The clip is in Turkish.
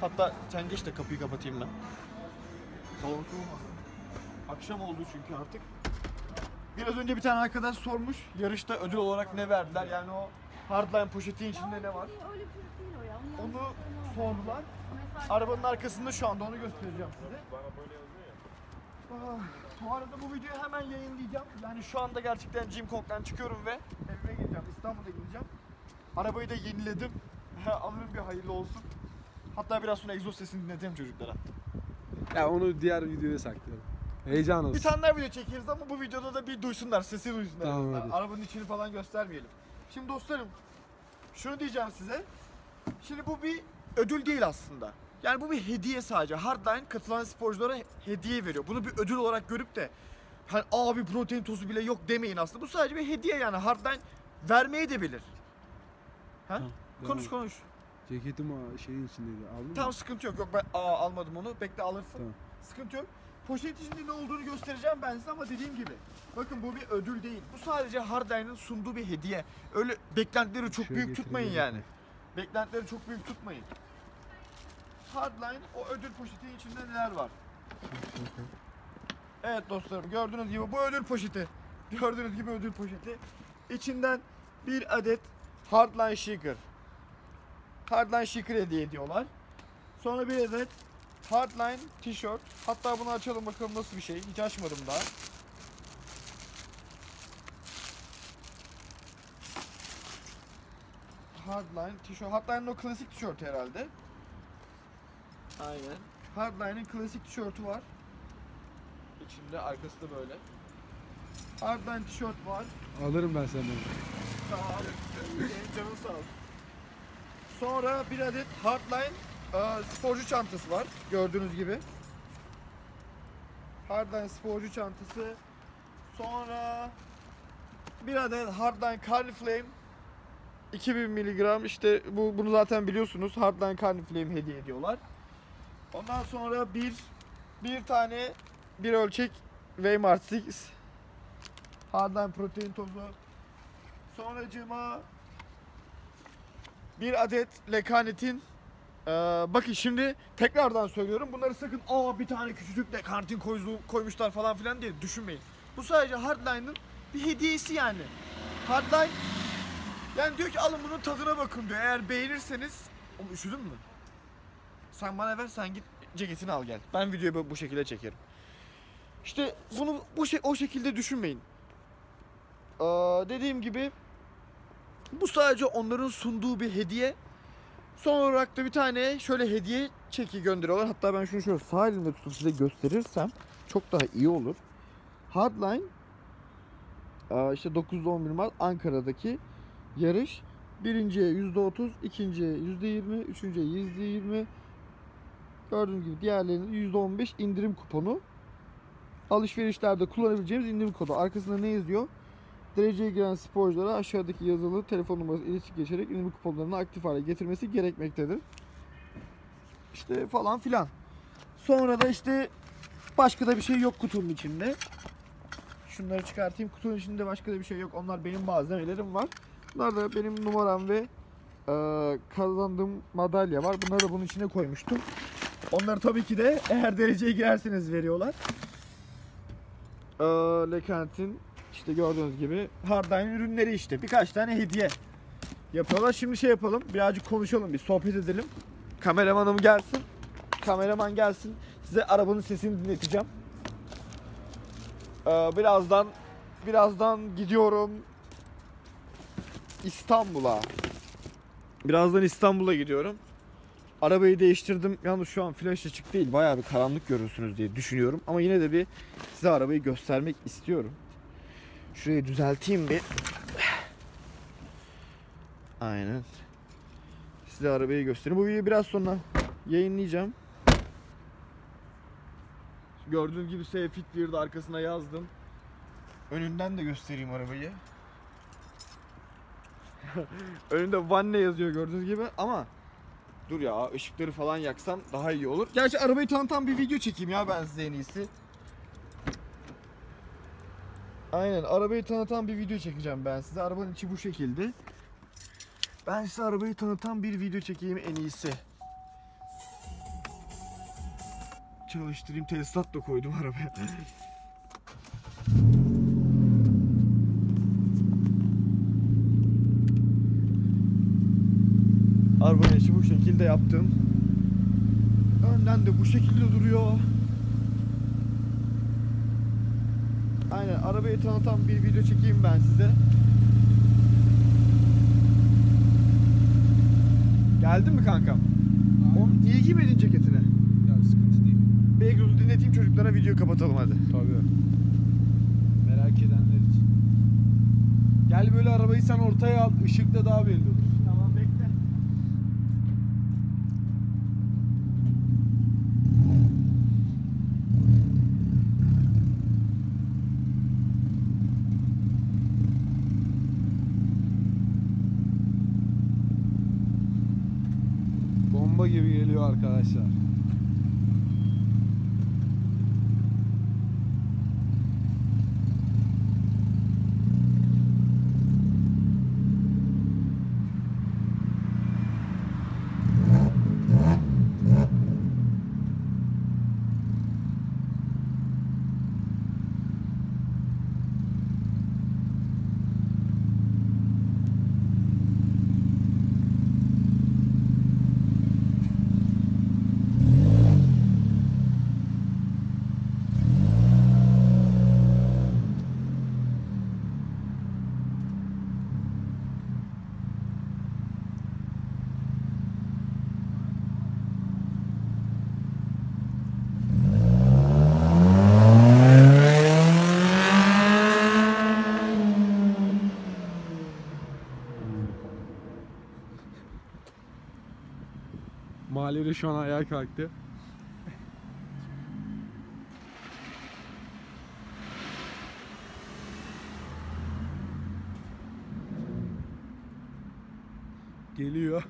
Hatta sen geç de kapıyı kapatayım ben. Salon soğumasın. Akşam oldu çünkü artık. Biraz önce bir tane arkadaş sormuş. Yarışta ödül olarak ne verdiler? Yani o hardline poşetin içinde ne var? Öyle bir şey değil o ya. Ondan Onu sordular. Arabanın arkasında şu anda onu göstereceğim size. Ah, Bu arada bu videoyu hemen yayınlayacağım. Yani şu anda gerçekten Jim Kong'dan çıkıyorum ve evime gideceğim. İstanbul'a gideceğim. Arabayı da yeniledim. Alırım bir hayırlı olsun. Hatta biraz sonra egzoz sesini dinleteceğim çocuklara. Ya onu diğer videoya saklayalım. Heyecan olsun. Bir tane daha video çekeriz ama bu videoda da bir duysunlar, sesi duysunlar. Tamam, hadi. Arabanın içini falan göstermeyelim. Şimdi dostlarım, şunu diyeceğim size. Şimdi bu bir ödül değil aslında. Yani bu bir hediye sadece. Hardline katılan sporculara hediye veriyor. Bunu bir ödül olarak görüp de hani abi protein tozu bile yok demeyin aslında. Bu sadece bir hediye yani. Hardline vermeyi de bilir. Ha? Konuş konuş. Et. Ceketim o şeyin içindeydi. Aldın mı? Tamam sıkıntı yok. Yok ben aa, almadım onu. Bekle alırsın. Tamam. Sıkıntı yok. Poşet içinde ne olduğunu göstereceğim ben size ama dediğim gibi. Bakın bu bir ödül değil. Bu sadece Hardline'ın sunduğu bir hediye. Öyle beklentileri çok Şöyle büyük tutmayın yani. Beklentileri çok büyük tutmayın. Hardline o ödül poşetin içinde neler var? Evet dostlarım gördüğünüz gibi bu ödül poşeti. Gördüğünüz gibi ödül poşeti. İçinden bir adet Hardline Shaker. Hardline Shaker hediye ediyorlar. Sonra bir adet Hardline tişört. Hatta bunu açalım bakalım nasıl bir şey. Hiç açmadım daha. Hardline tişört. Hardline'ın o klasik tişörtü herhalde. Aynen. Hardline'ın klasik tişörtü var. İçinde arkası da böyle. Hardline tişört var. Alırım ben senden. Sağ ol. Senin canın sağ olsun. Sonra bir adet Hardline e, sporcu çantası var. Gördüğünüz gibi. Hardline sporcu çantası. Sonra bir adet Hardline Carly Flame 2000 miligram işte bu bunu zaten biliyorsunuz Hardline Carly Flame hediye ediyorlar. Ondan sonra bir bir tane bir ölçek Weimar 6 Hardline protein tozu Sonracığıma bir adet lekanetin Ee, bakın şimdi tekrardan söylüyorum bunları sakın aa bir tane küçücük lekanetin koydu, koymuşlar falan filan diye düşünmeyin. Bu sadece Hardline'ın bir hediyesi yani. Hardline yani diyor ki alın bunun tadına bakın diyor. Eğer beğenirseniz Oğlum üşüdün mü? Sen bana ver sen git ceketini al gel. Ben videoyu bu- şekilde çekerim. İşte bunu bu şey o şekilde düşünmeyin. Ee, dediğim gibi bu sadece onların sunduğu bir hediye. Son olarak da bir tane şöyle hediye çeki gönderiyorlar. Hatta ben şunu şöyle sağ elimde tutup size gösterirsem çok daha iyi olur. Hardline işte 9-11 Mart Ankara'daki yarış. Birinciye %30, ikinciye %20, üçüncüye %20. Gördüğünüz gibi diğerlerinin %15 indirim kuponu. Alışverişlerde kullanabileceğimiz indirim kodu. Arkasında ne yazıyor? Dereceye giren sporculara aşağıdaki yazılı telefon numarası iletişim geçerek indirim kuponlarını aktif hale getirmesi gerekmektedir. İşte falan filan. Sonra da işte başka da bir şey yok kutunun içinde. Şunları çıkartayım. Kutunun içinde başka da bir şey yok. Onlar benim malzemelerim var. Bunlar da benim numaram ve e, kazandığım madalya var. Bunları da bunun içine koymuştum. Onları tabii ki de eğer dereceye girerseniz veriyorlar. E, Lekant'in işte gördüğünüz gibi Hardline ürünleri işte. Birkaç tane hediye yapıyorlar. Şimdi şey yapalım. Birazcık konuşalım. Bir sohbet edelim. Kameramanım gelsin. Kameraman gelsin. Size arabanın sesini dinleteceğim. Ee, birazdan birazdan gidiyorum İstanbul'a. Birazdan İstanbul'a gidiyorum. Arabayı değiştirdim. Yalnız şu an flash açık değil. Bayağı bir karanlık görürsünüz diye düşünüyorum. Ama yine de bir size arabayı göstermek istiyorum. Şurayı düzelteyim bir. Aynen. Size arabayı göstereyim. Bu videoyu biraz sonra yayınlayacağım. Gördüğünüz gibi S Fit Weird'ı arkasına yazdım. Önünden de göstereyim arabayı. Önünde One yazıyor gördüğünüz gibi ama dur ya ışıkları falan yaksam daha iyi olur. Gerçi arabayı tanıtan bir video çekeyim ya ben size en iyisi. Aynen arabayı tanıtan bir video çekeceğim ben size. Arabanın içi bu şekilde. Ben size arabayı tanıtan bir video çekeyim en iyisi. çalıştırayım. Tesisat da koydum arabaya. Arabanın içi bu şekilde yaptım. Önden de bu şekilde duruyor. Aynen arabayı tanıtan bir video çekeyim ben size. Geldin mi kankam? Onun ilgi mi edin ceketine? Ya sıkıntı değil. Bir egzozu dinleteyim çocuklara video kapatalım hadi. Tabii. Merak edenler için. Gel böyle arabayı sen ortaya al. Işıkta daha belli olur. Tamam bekle. Bomba gibi geliyor arkadaşlar. Mahallede şu an ayağa kalktı. Geliyor.